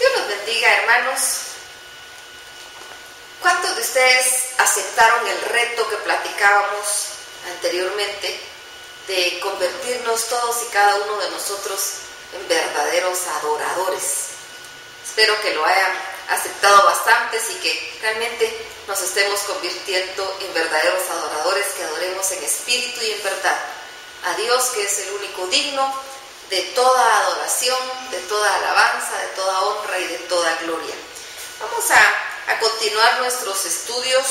Dios los bendiga, hermanos. ¿Cuántos de ustedes aceptaron el reto que platicábamos anteriormente de convertirnos todos y cada uno de nosotros en verdaderos adoradores? Espero que lo hayan aceptado bastantes y que realmente nos estemos convirtiendo en verdaderos adoradores que adoremos en espíritu y en verdad a Dios que es el único digno de toda adoración, de toda alabanza, de toda honra y de toda gloria. Vamos a, a continuar nuestros estudios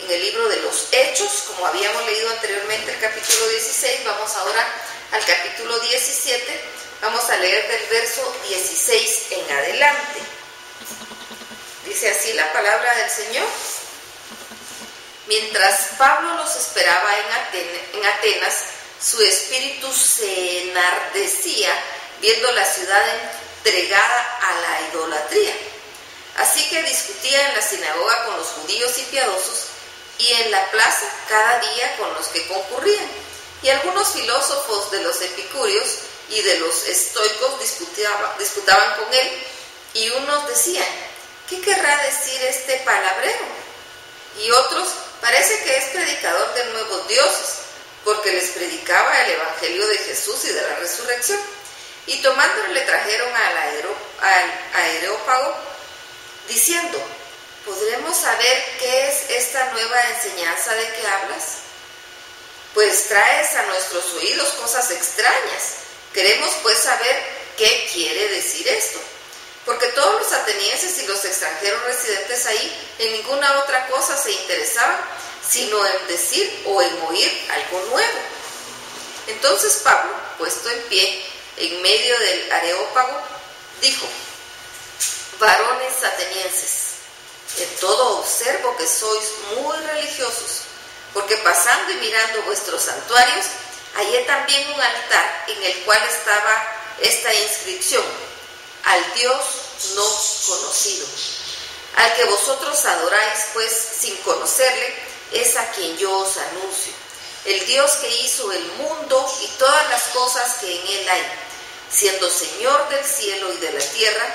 en el libro de los Hechos, como habíamos leído anteriormente el capítulo 16, vamos ahora al capítulo 17, vamos a leer del verso 16 en adelante. Dice así la palabra del Señor. Mientras Pablo los esperaba en, Atenas, su espíritu se enardecía viendo la ciudad entregada a la idolatría. Así que discutía en la sinagoga con los judíos y piadosos y en la plaza cada día con los que concurrían. Y algunos filósofos de los epicúreos y de los estoicos disputaban con él y unos decían, ¿qué querrá decir este palabrero? Y otros, parece que es predicador de nuevos dioses, porque les predicaba el Evangelio de Jesús y de la resurrección. Y tomándolo le trajeron al, al aerópago, diciendo, ¿podremos saber qué es esta nueva enseñanza de que hablas? Pues traes a nuestros oídos cosas extrañas. Queremos pues saber qué quiere decir esto porque todos los atenienses y los extranjeros residentes ahí en ninguna otra cosa se interesaban, sino en decir o en oír algo nuevo. Entonces Pablo, puesto en pie en medio del areópago, dijo, varones atenienses, en todo observo que sois muy religiosos, porque pasando y mirando vuestros santuarios, hallé también un altar en el cual estaba esta inscripción al Dios no conocido. Al que vosotros adoráis, pues sin conocerle, es a quien yo os anuncio. El Dios que hizo el mundo y todas las cosas que en él hay, siendo Señor del cielo y de la tierra,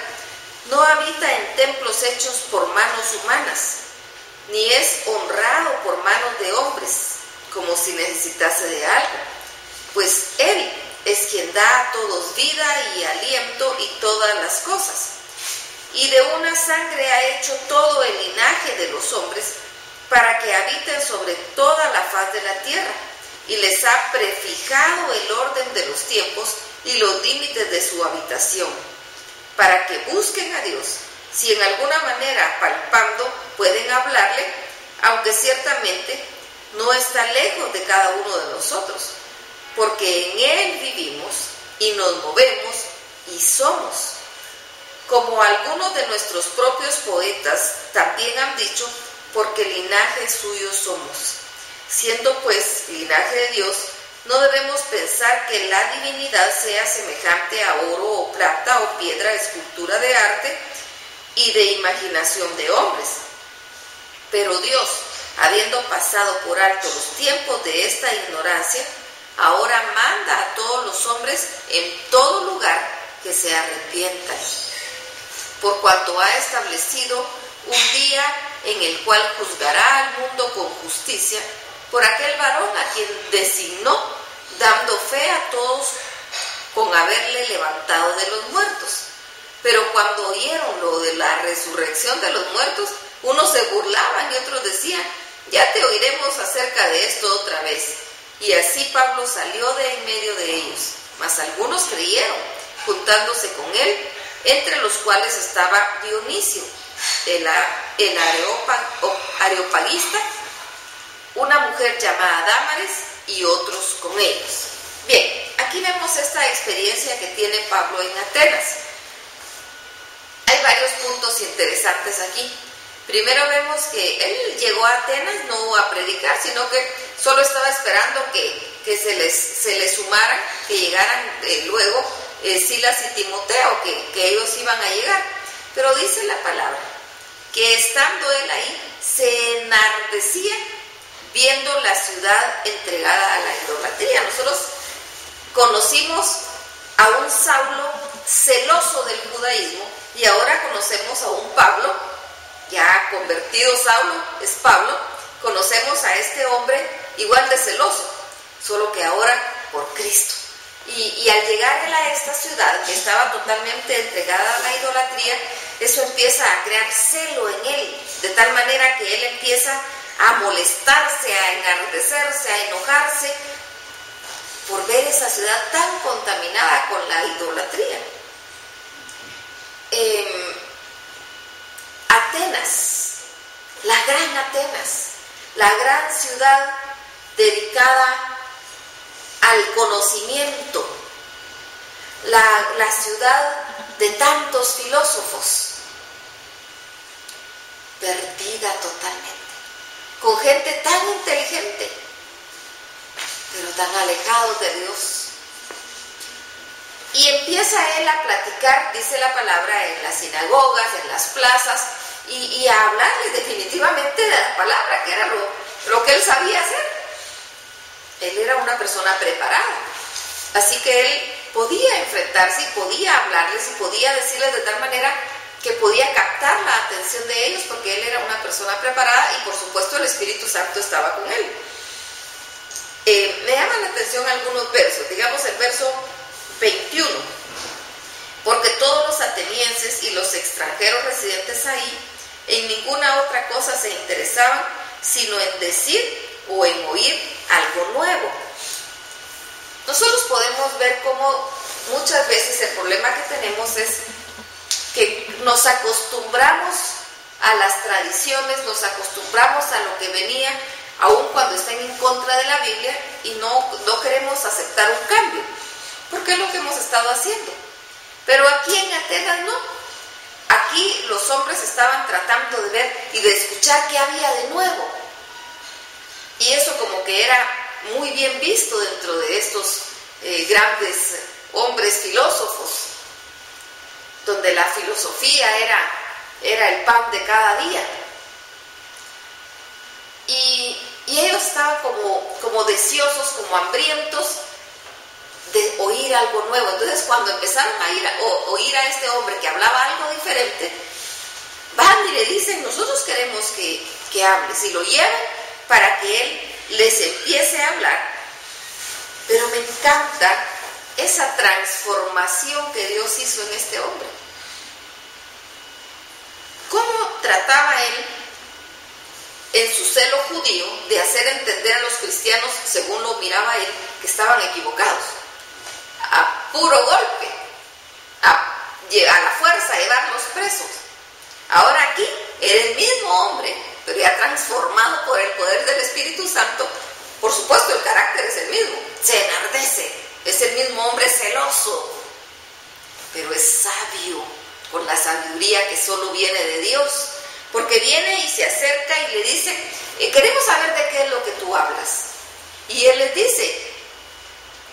no habita en templos hechos por manos humanas, ni es honrado por manos de hombres, como si necesitase de algo, pues Él es quien da a todos vida y aliento y todas las cosas. Y de una sangre ha hecho todo el linaje de los hombres para que habiten sobre toda la faz de la tierra. Y les ha prefijado el orden de los tiempos y los límites de su habitación, para que busquen a Dios, si en alguna manera palpando pueden hablarle, aunque ciertamente no está lejos de cada uno de nosotros porque en Él vivimos y nos movemos y somos. Como algunos de nuestros propios poetas también han dicho, porque linaje suyo somos. Siendo pues linaje de Dios, no debemos pensar que la divinidad sea semejante a oro o plata o piedra, escultura de arte y de imaginación de hombres. Pero Dios, habiendo pasado por alto los tiempos de esta ignorancia, ahora manda a todos los hombres en todo lugar que se arrepientan, por cuanto ha establecido un día en el cual juzgará al mundo con justicia por aquel varón a quien designó, dando fe a todos con haberle levantado de los muertos. Pero cuando oyeron lo de la resurrección de los muertos, unos se burlaban y otros decían, ya te oiremos acerca de esto otra vez. Y así Pablo salió de en medio de ellos, mas algunos creyeron, juntándose con él, entre los cuales estaba Dionisio, el, el areopagista, una mujer llamada Dámares y otros con ellos. Bien, aquí vemos esta experiencia que tiene Pablo en Atenas. Hay varios puntos interesantes aquí. Primero vemos que él llegó a Atenas no a predicar, sino que solo estaba esperando que, se, les, se sumaran, que llegaran eh, luego eh, Silas y Timoteo, que, que ellos iban a llegar. Pero dice la palabra que estando él ahí, se enardecía viendo la ciudad entregada a la idolatría. Nosotros conocimos a un Saulo celoso del judaísmo y ahora conocemos a un Pablo, ya convertido Saulo, es Pablo, conocemos a este hombre igual de celoso, solo que ahora por Cristo. Y, al llegar a esta ciudad que estaba totalmente entregada a la idolatría, eso empieza a crear celo en él, de tal manera que él empieza a molestarse, a enardecerse, a enojarse por ver esa ciudad tan contaminada con la idolatría. Em, Atenas, la gran Atenas, la gran ciudad dedicada al conocimiento, la, la ciudad de tantos filósofos, perdida totalmente, con gente tan inteligente, pero tan alejados de Dios. Y empieza él a platicar, dice la palabra, en las sinagogas, en las plazas, y, a hablarles definitivamente de la palabra, que era lo, lo que él sabía hacer. Él era una persona preparada. Así que él podía enfrentarse y podía hablarles y podía decirles de tal manera que podía captar la atención de ellos porque él era una persona preparada y por supuesto el Espíritu Santo estaba con él. Eh, me llaman la atención algunos versos, digamos el verso 21, porque todos los atenienses y los extranjeros residentes ahí en ninguna otra cosa se interesaban sino en decir o en oír algo nuevo. Nosotros podemos ver cómo muchas veces el problema que tenemos es que nos acostumbramos a las tradiciones, nos acostumbramos a lo que venía, aun cuando estén en contra de la Biblia, y no, no queremos aceptar un cambio, porque es lo que hemos estado haciendo. Pero aquí en Atenas no. Aquí los hombres estaban tratando de ver y de escuchar qué había de nuevo. Y eso como que era muy bien visto dentro de estos eh, grandes hombres filósofos, donde la filosofía era, era el pan de cada día. Y, ellos estaban como, como deseosos, como hambrientos de oír algo nuevo. Entonces cuando empezaron a ir, oír a este hombre que hablaba algo diferente, van y le dicen, nosotros queremos que, que hable. Si lo llevan para que él les empiece a hablar, pero me encanta esa transformación que Dios hizo en este hombre. ¿Cómo trataba él en su celo judío de hacer entender a los cristianos, según lo miraba él, que estaban equivocados? A puro golpe, a, a la fuerza, a llevarlos presos. Ahora aquí, era el mismo hombre pero ya transformado por el poder del Espíritu Santo, por supuesto el carácter es el mismo, se enardece, es el mismo hombre celoso, pero es sabio, con la sabiduría que solo viene de Dios, porque viene y se acerca y le dice, eh, queremos saber de qué es lo que tú hablas. Y él les dice,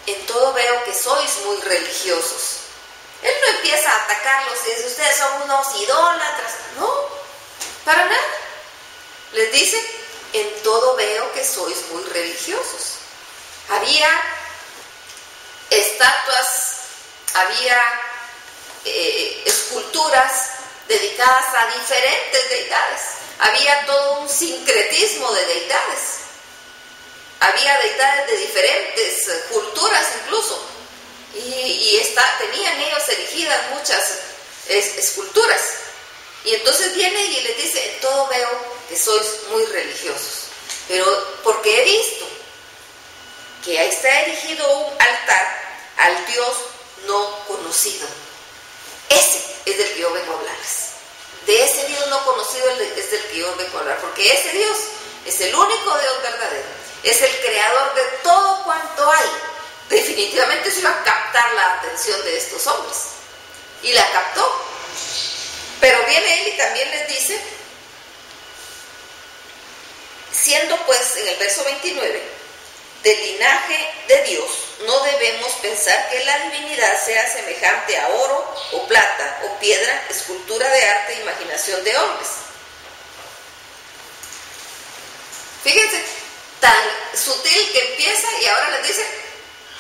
en todo veo que sois muy religiosos. Él no empieza a atacarlos y dice, ustedes son unos idólatras. No, para nada dice, en todo veo que sois muy religiosos. Había estatuas, había eh, esculturas dedicadas a diferentes deidades. Había todo un sincretismo de deidades. Había deidades de diferentes culturas incluso. Y, tenían ellos erigidas muchas esculturas. Y entonces viene y les dice, todo veo sois muy religiosos, pero porque he visto que ahí está erigido un altar al Dios no conocido. Ese es del que yo vengo a hablarles. De ese Dios no conocido es del que yo vengo a hablar, porque ese Dios es el único Dios verdadero, es el creador de todo cuanto hay. Definitivamente se iba a captar la atención de estos hombres. Y la captó. Pero viene él y también les dice, siendo pues en el verso 29, del linaje de Dios, no debemos pensar que la divinidad sea semejante a oro o plata o piedra, escultura de arte, e imaginación de hombres. Fíjense, tan sutil que empieza y ahora les dice,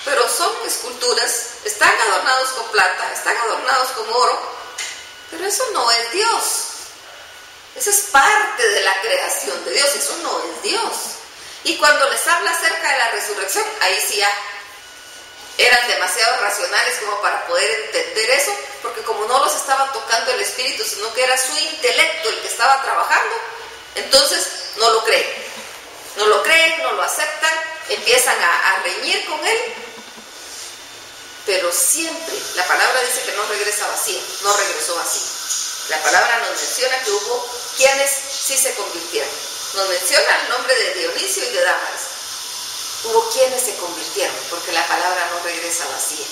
pero son esculturas, están adornados con plata, están adornados con oro, pero eso no es Dios. Eso es parte de la creación de Dios, eso no. Y cuando les habla acerca de la resurrección, ahí sí ya eran demasiado racionales como para poder entender eso, porque como no los estaba tocando el espíritu, sino que era su intelecto el que estaba trabajando, entonces no lo creen. No lo creen, no lo aceptan, empiezan a, reñir con él, pero siempre, la palabra dice que no regresa vacío, no regresó vacío. La palabra nos menciona que hubo quienes sí se convirtieron. Nos menciona el nombre de Dionisio y de Dámaris. Hubo quienes se convirtieron, porque la palabra no regresa vacía.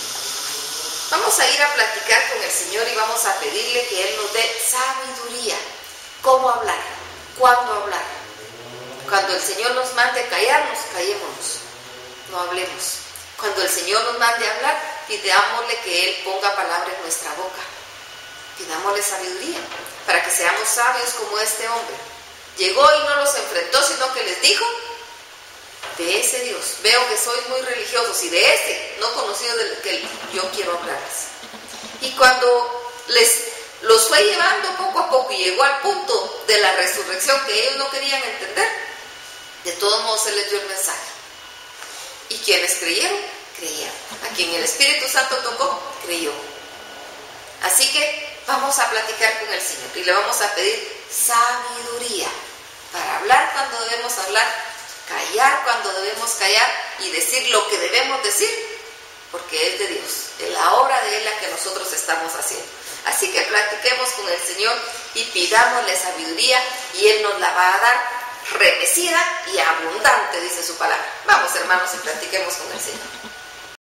Vamos a ir a platicar con el Señor y vamos a pedirle que Él nos dé sabiduría. ¿Cómo hablar? ¿Cuándo hablar? Cuando el Señor nos mande callarnos, callémonos. No hablemos. Cuando el Señor nos mande hablar, pidámosle que Él ponga palabra en nuestra boca. Pidámosle sabiduría para que seamos sabios como este hombre. Llegó y no los enfrentó, sino que les dijo, de ese Dios. Veo que sois muy religiosos y de ese no conocido del que yo quiero hablarles. Y cuando les los fue llevando poco a poco y llegó al punto de la resurrección que ellos no querían entender, de todos modos se les dio el mensaje. Y quienes creyeron, creyeron. A quien el Espíritu Santo tocó, creyó. Así que vamos a platicar con el Señor y le vamos a pedir sabiduría hablar callar cuando debemos callar y decir lo que debemos decir, porque es de Dios, es la obra de Él la que nosotros estamos haciendo. Así que platiquemos con el Señor y pidámosle sabiduría y Él nos la va a dar remecida y abundante, dice su palabra. Vamos hermanos y platiquemos con el Señor.